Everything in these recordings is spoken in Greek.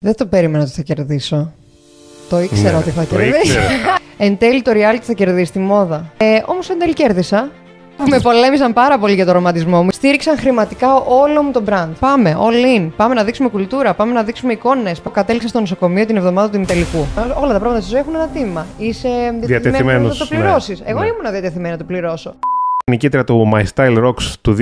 Δεν το περίμενα ότι θα κερδίσω. Το ήξερα Ναι, ότι θα το κερδίσω. ήξερα. εν τέλει το reality θα κερδίσει τη μόδα. Ε, Όμως εν τέλει κέρδισα. Με πολέμησαν πάρα πολύ για το ρομαντισμό μου. Στήριξαν χρηματικά όλο μου το brand. Πάμε, all in. Πάμε να δείξουμε κουλτούρα. Πάμε να δείξουμε εικόνες. Κατέληξα στο νοσοκομείο την εβδομάδα του ημιτελικού. Όλα τα πράγματα στη ζωή έχουν ένα τίμημα. Είσαι διατεθειμένος να Διατεθειμένος, το ναι. πληρώσεις. Εγώ Ναι. ήμουν διατεθειμένη να το πληρώσω. Νικήτρια του My Style Rocks του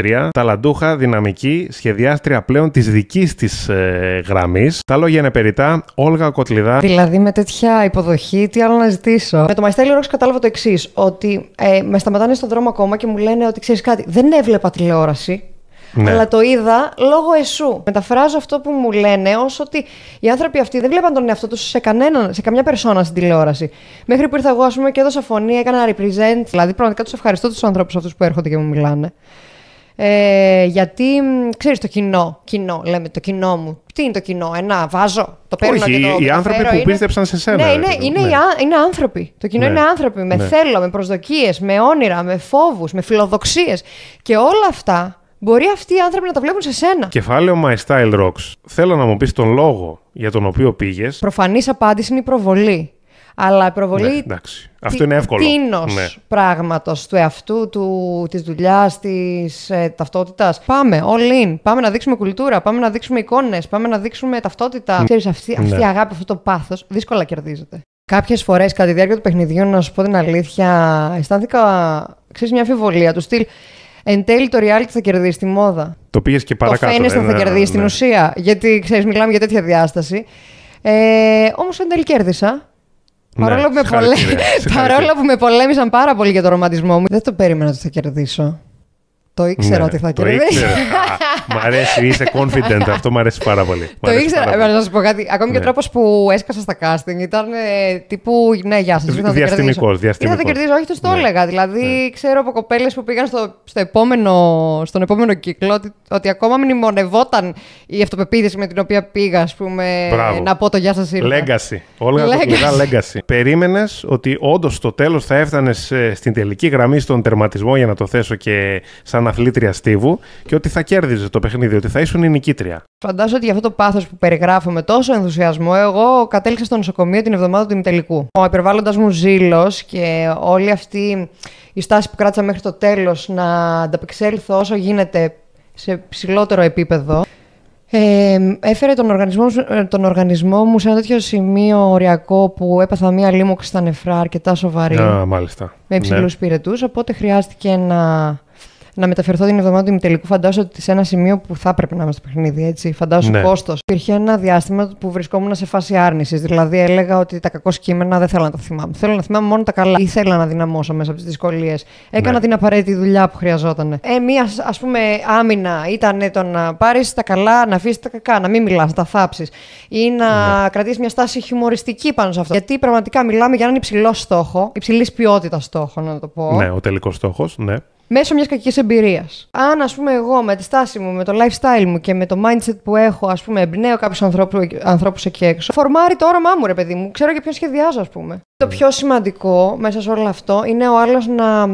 2023, ταλαντούχα, δυναμική, σχεδιάστρια πλέον της δικής της ε, γραμμής. Τα λόγια είναι περιτά, Όλγα Κοτλιδά. Δηλαδή με τέτοια υποδοχή, τι άλλο να ζητήσω; Με το My Style Rocks κατάλαβα το εξής: Ότι ε, με σταματάνε στον δρόμο ακόμα και μου λένε ότι ξέρεις κάτι, δεν έβλεπα τηλεόραση. Ναι. Αλλά το είδα λόγω εσού. Μεταφράζω αυτό που μου λένε ως ότι οι άνθρωποι αυτοί δεν βλέπαν τον εαυτό τους σε κανέναν, σε καμιά περσόνα στην τηλεόραση. Μέχρι που ήρθα εγώ, ας πούμε, και έδωσα φωνή, έκανα represent. Δηλαδή, πραγματικά τους ευχαριστώ τους ανθρώπους αυτούς που έρχονται και μου μιλάνε. Ε, γιατί, μ, ξέρεις, το κοινό, κοινό, λέμε το κοινό μου. Τι είναι το κοινό, ένα βάζω, το παίρνω Όχι, και το οι μεταφέρω, άνθρωποι που είναι- πίστεψαν σε σένα, Ναι, ρε είναι, παιδί μου, είναι, ναι. οι ά- είναι άνθρωποι. Το κοινό Ναι. είναι άνθρωποι με Ναι. θέλω, με προσδοκίες, με όνειρα, με φόβους, με φιλοδοξίες. Και όλα αυτά μπορεί αυτοί οι άνθρωποι να τα βλέπουν σε σένα. Κεφάλαιο My Style Rocks. Θέλω να μου πεις τον λόγο για τον οποίο πήγες. Προφανής απάντηση είναι η προβολή. Αλλά η προβολή Ναι, εντάξει. Αυτό είναι εύκολο. τίνος Ναι. πράγματος του εαυτού, του, της δουλειάς, της ε, ταυτότητας. Πάμε, all in. Πάμε να δείξουμε κουλτούρα, πάμε να δείξουμε εικόνες, πάμε να δείξουμε ταυτότητα. Ξέρεις, αυτή, αυτή Ναι. η αγάπη, αυτό το πάθος, δύσκολα κερδίζεται. Κάποιες φορές κατά τη διάρκεια του παιχνιδιού, να σου πω την αλήθεια, αισθάνθηκα, ξέρεις, μια αμφιβολία του στυλ. Εν τέλει το reality θα κερδίσει τη μόδα. Το πήγες και παρακάτω. το φαίνεσαι ε, θα ναι, κερδίσει ναι. την ουσία. Γιατί ξέρεις, μιλάμε για τέτοια διάσταση. Ε, Όμως εν τέλει κέρδισα. Ναι, Παρόλο, που με πολέ... συγχαρητήρια, συγχαρητήρια. Παρόλο που με πολέμησαν πάρα πολύ για το ρομαντισμό μου, δεν το περίμενα ότι θα κερδίσω. Το ήξερα Ναι, ότι θα το κερδίσω. ήξερα. Α, Μ' αρέσει, είσαι confident. Αυτό μ' αρέσει πάρα πολύ. Μ' Το αρέσει ήξερα. πάρα Ε, πολύ. Να σα πω κάτι. Ακόμη και ο Ναι. τρόπος που έσκασα στα casting ήταν ε, τύπου. Ναι, γεια σας. Διαστημικός, Ή θα διαστημικός. το κερδίσω, όχι, τους το Ναι. έλεγα. Δηλαδή, ξέρω από κοπέλες που πήγαν στο, στο επόμενο, στον επόμενο κύκλο ότι, ότι ακόμα μνημονευόταν η αυτοπεποίθηση με την οποία πήγα, ας πούμε, Μπράβο. να πω το γεια σας ήρθα. Legacy. Όλγα Legacy. Κοτλιδά Legacy. Περίμενες ότι όντως στο τέλος θα έφτανες στην τελική γραμμή στον τερματισμό, για να το θέσω και σαν αθλήτρια στίβου, και ότι θα κέρδιζε το παιχνίδι, ότι θα ήσουν η νικήτρια. Φαντάζομαι ότι για αυτό το πάθος που περιγράφω με τόσο ενθουσιασμό, εγώ κατέληξα στο νοσοκομείο την εβδομάδα του ημιτελικού. Ο υπερβάλλοντας μου ζήλος και όλη αυτή η στάση που κράτησα μέχρι το τέλος να ανταπεξέλθω όσο γίνεται σε ψηλότερο επίπεδο. Ε, έφερε τον οργανισμό, ε, τον οργανισμό μου σε ένα τέτοιο σημείο οριακό που έπαθα μία λίμωξη στα νεφρά αρκετά σοβαρή Α, μάλιστα. με υψηλούς Ναι. πυρετούς. Οπότε χρειάστηκε να, να μεταφερθώ την εβδομάδα του ημιτελικού. Φαντάζομαι ότι σε ένα σημείο που θα έπρεπε να είμαστε παιχνίδι, έτσι. Φαντάζομαι Ναι. κόστος. Υπήρχε ένα διάστημα που βρισκόμουν σε φάση άρνησης. Δηλαδή έλεγα ότι τα κακό κείμενα δεν θέλω να τα θυμάμαι. Θέλω να θυμάμαι μόνο τα καλά. Ήθελα να δυναμώσω μέσα από τις δυσκολίες. Έκανα Ναι. την απαραίτητη δουλειά που χρειαζόταν. Ε, μία ας πούμε άμυνα ήταν το να πάρεις τα καλά, να αφήσεις τα κακά, να μην μιλάς, να τα θάψεις. Ή να Ναι. κρατήσεις μια στάση χιουμοριστική πάνω σε αυτό. Γιατί πραγματικά μιλάμε για έναν υψηλό στόχο, υψηλής ποιότητας στόχο, να το πω Ναι, ο τελικός στόχος. Ναι. Μέσω μιας κακής εμπειρίας. Αν, ας πούμε, εγώ με τη στάση μου, με το lifestyle μου και με το mindset που έχω, ας πούμε, εμπνέω κάποιους ανθρώπου εκεί έξω, φορμάρει το όραμά μου, ρε παιδί μου. Ξέρω για ποιον σχεδιάζω, ας πούμε. Το πιο σημαντικό μέσα σε όλο αυτό είναι ο άλλος να,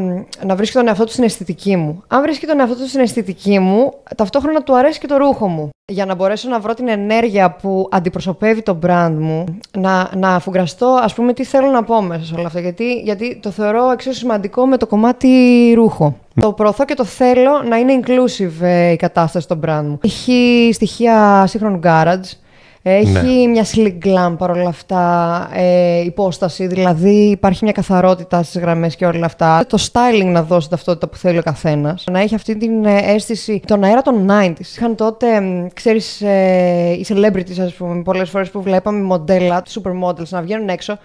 να βρίσκει τον εαυτό του στην αισθητική μου. Αν βρίσκει τον εαυτό του στην αισθητική μου, ταυτόχρονα του αρέσει και το ρούχο μου. Για να μπορέσω να βρω την ενέργεια που αντιπροσωπεύει το brand μου, να, να αφουγκραστώ, ας πούμε, τι θέλω να πω μέσα σε όλο αυτό. Γιατί, γιατί το θεωρώ εξίσου σημαντικό με το κομμάτι ρούχο. Το προωθώ και το θέλω να είναι inclusive ε, η κατάσταση στο brand μου. Έχει στοιχεία σύγχρονου garage. Έχει μια sleek glam παρόλα αυτά, ε, υπόσταση, δηλαδή υπάρχει μια καθαρότητα στις γραμμές και όλα αυτά. Το styling να δώσει ταυτότητα που θέλει ο καθένας. Να έχει αυτή την ε, αίσθηση, τον αέρα των 90s. Είχαν τότε, μ, ξέρεις, ε, οι celebrities, ας πούμε, πολλές φορές που βλέπαμε μοντέλα, supermodels να βγαίνουν έξω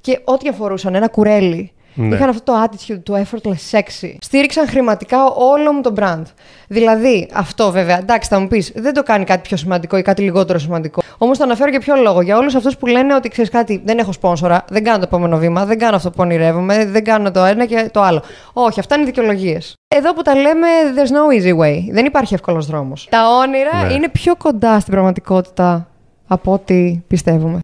και ό,τι αφορούσαν, ένα κουρέλι, Ναι. Είχαν αυτό το attitude, το effortless sexy. Στήριξαν χρηματικά όλο μου το brand. Δηλαδή, αυτό βέβαια, εντάξει, θα μου πεις, δεν το κάνει κάτι πιο σημαντικό ή κάτι λιγότερο σημαντικό. Όμως το αναφέρω για ποιο λόγο. Για όλους αυτούς που λένε ότι ξέρεις κάτι, δεν έχω σπόνσορα, δεν κάνω το επόμενο βήμα, δεν κάνω αυτό που ονειρεύομαι, δεν κάνω το ένα και το άλλο. Όχι, αυτά είναι δικαιολογίες. Εδώ που τα λέμε, there's no easy way. Δεν υπάρχει εύκολος δρόμος. Τα όνειρα Ναι. είναι πιο κοντά στην πραγματικότητα από ό,τι πιστεύουμε.